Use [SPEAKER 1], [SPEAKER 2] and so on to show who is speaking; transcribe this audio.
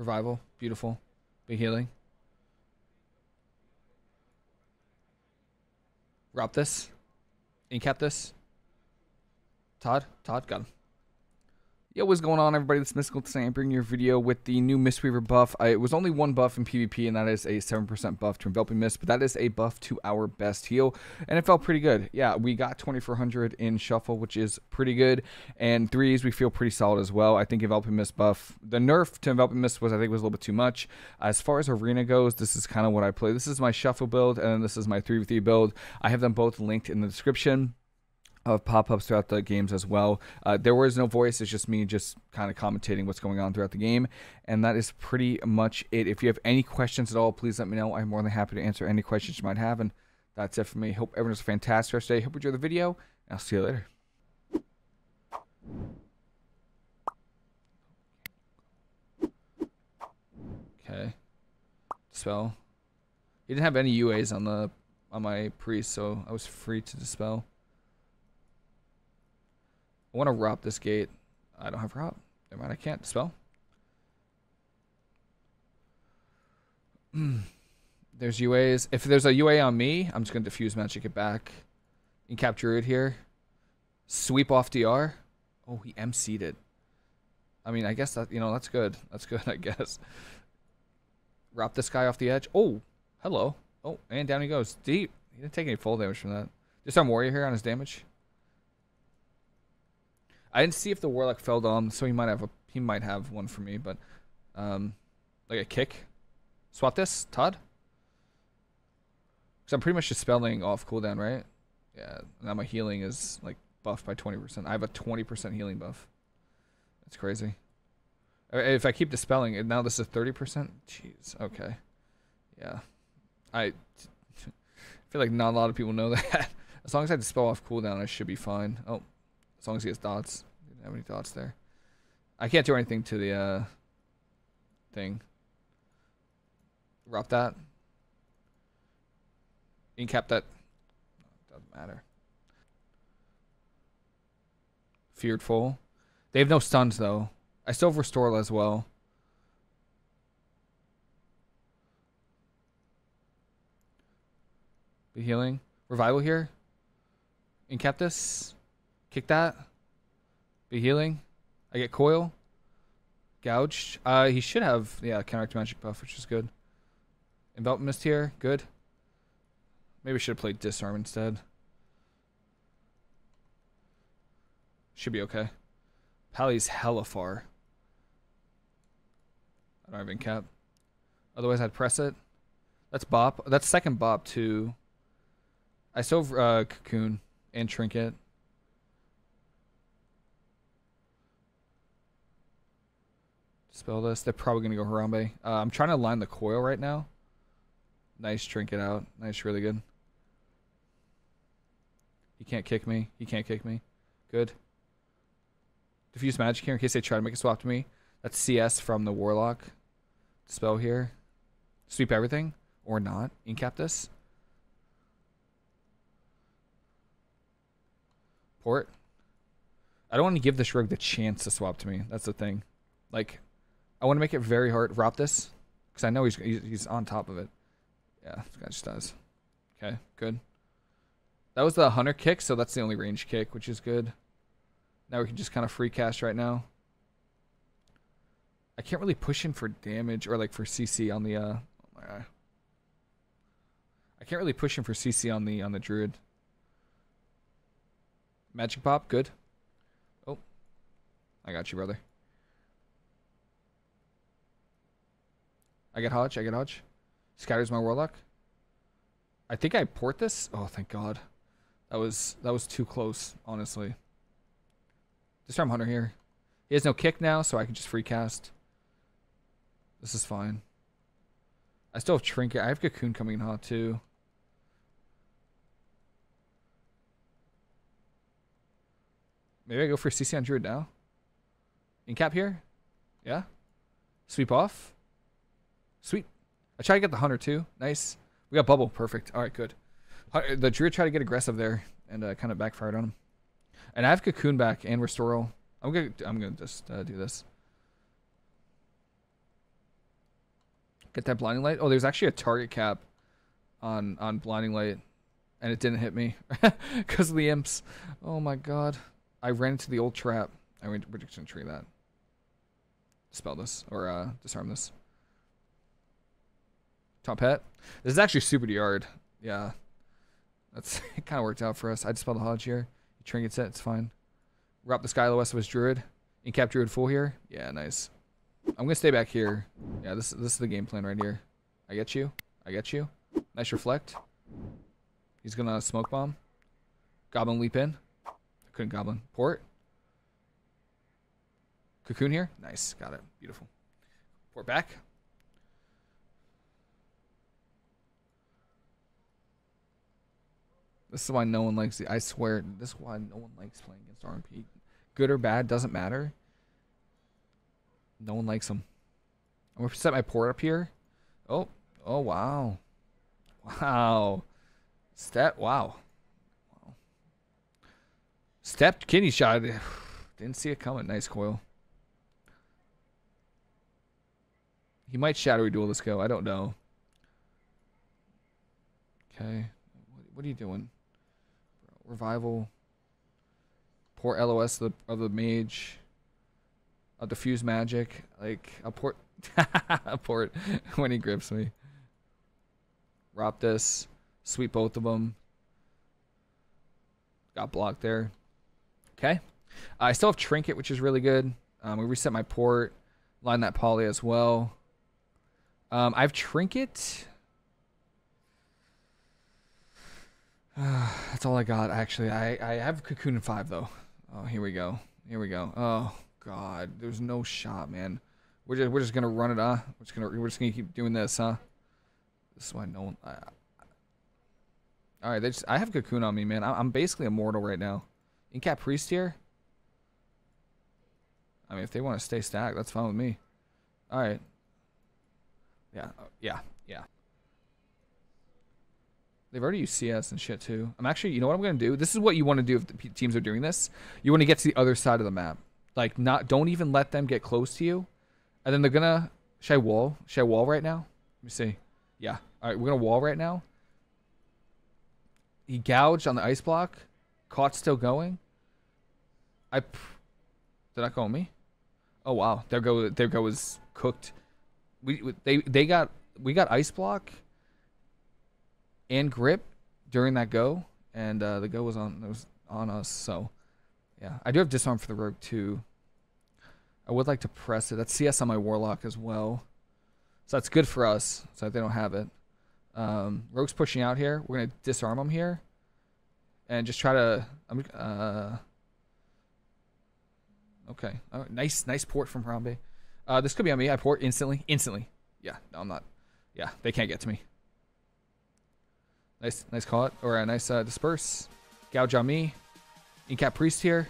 [SPEAKER 1] Revival. Beautiful. Big healing. Wrap this. Incap this. Todd? Todd? Got him. Yo, what's going on, everybody? This is Mysticall today. I'm bringing you a video with the new Mistweaver buff. I, it was only one buff in PvP, and that is a 7% buff to Enveloping Mist, but that is a buff to our best heal, and it felt pretty good. Yeah, we got 2400 in Shuffle, which is pretty good, and threes we feel pretty solid as well. I think Enveloping Mist buff, the nerf to Enveloping Mist was, I think, was a little bit too much. As far as Arena goes, this is kind of what I play. This is my Shuffle build, and then this is my 3v3 build. I have them both linked in the description of pop-ups throughout the games as well. Uh, there was no voice; it's just me just kind of commentating what's going on throughout the game, and that is pretty much it. If you have any questions at all, please let me know. I'm more than happy to answer any questions you might have, and that's it for me. Hope everyone has a fantastic rest of the day. Hope you enjoy the video, and I'll see you later. Okay, dispel. He didn't have any UAs on the on my priest, so I was free to dispel. I want to RoP this gate. I don't have RoP. Never mind, I can't spell. there's UAs. If there's a UA on me, I'm just going to diffuse magic it back. And capture it here. Sweep off DR. Oh, he MC'd it. I mean, I guess that, you know, that's good. That's good, I guess. Wrap this guy off the edge. Oh, hello. Oh, and down he goes. Deep. He didn't take any full damage from that. Disarm Warrior here on his damage. I didn't see if the warlock fell down, so he might have a he might have one for me, but um, like a kick. Swap this, Todd. Because I'm pretty much just spelling off cooldown, right? Yeah. Now my healing is like buffed by 20%. I have a 20% healing buff. That's crazy. If I keep dispelling, and now this is 30%. Jeez. Okay. Yeah. I feel like not a lot of people know that. as long as I dispel off cooldown, I should be fine. Oh, as long as he has dots. Didn't have any thoughts there. I can't do anything to the uh, thing. Rough that. Incap that. Doesn't matter. Fearful. They have no stuns though. I still have restore as well. Be healing. Revival here. Incap this. Kick that. Be healing. I get coil. Gouged. Uh, he should have, yeah, counteract magic buff, which is good. Envelop mist here. Good. Maybe should have played disarm instead. Should be okay. Pally's hella far. I don't have incap. Otherwise, I'd press it. That's bop. That's second bop too. I still have uh, cocoon and trinket. Spell this. They're probably going to go Harambe. Uh, I'm trying to line the coil right now. Nice trinket out. Nice, really good. He can't kick me. He can't kick me. Good. Diffuse magic here in case they try to make a swap to me. That's CS from the Warlock. Spell here. Sweep everything. Or not. Incap this. Port. I don't want to give this rogue the chance to swap to me. That's the thing. Like, I want to make it very hard. RoP this, because I know he's, he's on top of it. Yeah, this guy just does. Okay, good. That was the hunter kick, so that's the only range kick, which is good. Now we can just kind of free cast right now. I can't really push in for damage or like for CC on the uh oh. I can't really push in for CC on the on the druid. Magic pop, good. Oh. I got you, brother. I get HoJ. I get HoJ. Scatters my Warlock. I think I port this. Oh, thank God. That was that was too close, honestly. Disarm Hunter here. He has no kick now, so I can just free cast. This is fine. I still have Trinket. I have Cocoon coming in hot, too. Maybe I go for CC on Druid now. Incap here? Yeah? Sweep off? Sweet. I try to get the hunter too. Nice. We got bubble. Perfect. All right, good. The druid tried to get aggressive there and uh, kind of backfired on him. And I have cocoon back and restoral. I'm gonna I'm gonna just uh, do this. Get that blinding light. Oh, there's actually a target cap on on blinding light, and it didn't hit me because of the imps. Oh my god! I ran into the old trap. I went we're just gonna tree that. Spell this or uh, disarm this. Top hat. This is actually super yard. Yeah, that's it. Kind of worked out for us. I dispel the HoJ here. Trinket set. It's fine. Wrap the Skylo West of his Druid. Incap Druid full here. Yeah, nice. I'm gonna stay back here. Yeah, this this is the game plan right here. I get you. I get you. Nice reflect. He's gonna smoke bomb. Goblin leap in. I couldn't goblin. Port. Cocoon here. Nice. Got it. Beautiful. Port back. This is why no one likes the. I swear, this is why no one likes playing against RMP. Good or bad, doesn't matter. No one likes them. I'm gonna set my port up here. Oh, oh wow, wow. Step, wow. wow. Step kidney shot. Didn't see it coming. Nice coil. He might shadowy duel this go. I don't know. Okay. What are you doing? Revival. Port LOS of the, of the mage. A diffuse magic. Like, a port. a port when he grips me. Roptus. Sweep both of them. Got blocked there. Okay. I still have Trinket, which is really good. Um, we reset my port. Line that poly as well. Um, I have Trinket. That's all I got, actually. I, I have Cocoon in 5, though. Oh, here we go. Here we go. Oh, God. There's no shot, man. We're just, we're just going to run it, huh? We're just going to we're just gonna keep doing this, huh? This is why no one... I, all right, they just, I have Cocoon on me, man. I'm basically immortal right now. Incap Priest here? I mean, if they want to stay stacked, that's fine with me. All right. Yeah, uh, yeah, yeah. They've already used CS and shit too. I'm actually, you know what I'm gonna do? This is what you want to do if the teams are doing this. You want to get to the other side of the map. Like, not, don't even let them get close to you. And then they're gonna, should I wall? Should I wall right now? Let me see. Yeah. All right, we're gonna wall right now. He gouged on the ice block. Caught still going. I, did go on me? Oh wow, there go, there goes cooked. We, they, they got, we got ice block and grip during that go, and uh, the go was on was on us. So yeah, I do have disarm for the rogue too. I would like to press it. That's CS on my warlock as well, so that's good for us. So they don't have it. Um, rogue's pushing out here. We're gonna disarm him here, and just try to. Uh. Okay. Oh, nice, nice port from Harambe. Uh, this could be on me. I port instantly. Instantly. Yeah. No, I'm not. Yeah, they can't get to me. Nice, nice call it. Or a nice uh, disperse. Gouge on me. Incap Priest here.